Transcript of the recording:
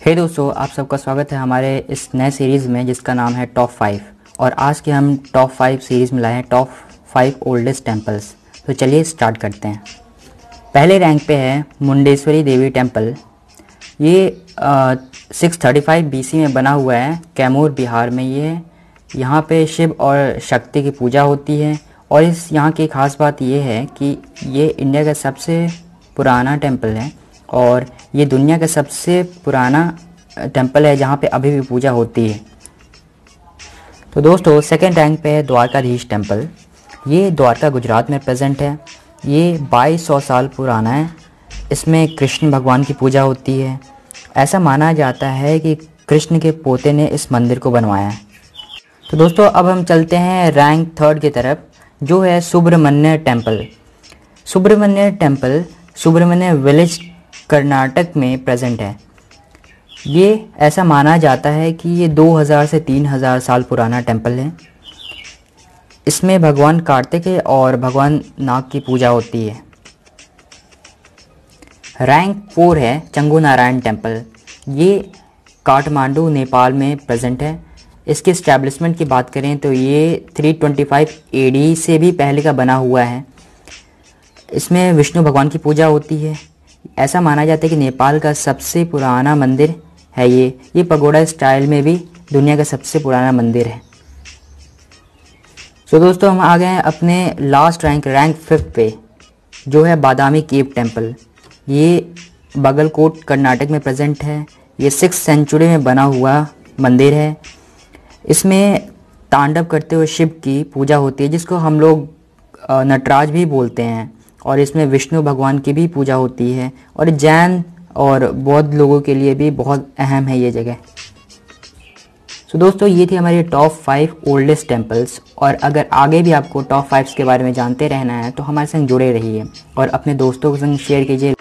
हे hey दोस्तों, आप सबका स्वागत है हमारे इस नए सीरीज़ में जिसका नाम है टॉप फाइव और आज के हम टॉप फाइव सीरीज़ में लाए हैं टॉप फाइव ओल्डेस्ट टेम्पल्स तो चलिए स्टार्ट करते हैं। पहले रैंक पे है मुंडेश्वरी देवी टेंपल ये सिक्स थर्टी फाइव बी में बना हुआ है, कैमूर बिहार में ये। यहाँ पे शिव और शक्ति की पूजा होती है। और इस यहाँ की खास बात ये है कि ये इंडिया का सबसे पुराना टेंपल है। और ये दुनिया का सबसे पुराना टेंपल है जहाँ पे अभी भी पूजा होती है। तो दोस्तों सेकेंड रैंक पे है द्वारकाधीश टेंपल ये द्वारका गुजरात में प्रेजेंट है। ये बाईस सौ साल पुराना है। इसमें कृष्ण भगवान की पूजा होती है। ऐसा माना जाता है कि कृष्ण के पोते ने इस मंदिर को बनवाया है। तो दोस्तों, अब हम चलते हैं रैंक थर्ड की तरफ़, जो है Subramanya temple Subramanya temple Subramanya village Karnataka में प्रेजेंट है। ये ऐसा माना जाता है कि ये 2000 से 3000 साल पुराना टेंपल है। इसमें भगवान कार्तिक और भगवान नाग की पूजा होती है। रैंक फोर है चंगू नारायण टेंपल ये काठमांडू, नेपाल में प्रेजेंट है। इसके इस्टेब्लिशमेंट की बात करें तो ये 325 एडी से भी पहले का बना हुआ है। इसमें विष्णु भगवान की पूजा होती है। ऐसा माना जाता है कि नेपाल का सबसे पुराना मंदिर है ये। ये पगोड़ा स्टाइल में भी दुनिया का सबसे पुराना मंदिर है। सो so, दोस्तों, हम आ गए हैं अपने लास्ट रैंक रैंक फिफ्थ पे, जो है बादामी केव टेंपल ये बगलकोट, कर्नाटक में प्रेजेंट है। ये सिक्स सेंचुरी में बना हुआ मंदिर है। इसमें तांडव करते हुए शिव की पूजा होती है, जिसको हम लोग नटराज भी बोलते हैं। और इसमें विष्णु भगवान की भी पूजा होती है और जैन और बौद्ध लोगों के लिए भी बहुत अहम है ये जगह। So दोस्तों, ये थे हमारे टॉप फाइव ओल्डेस्ट टेम्पल्स और अगर आगे भी आपको टॉप फाइव्स के बारे में जानते रहना है तो हमारे संग जुड़े रहिए और अपने दोस्तों के संग शेयर कीजिए।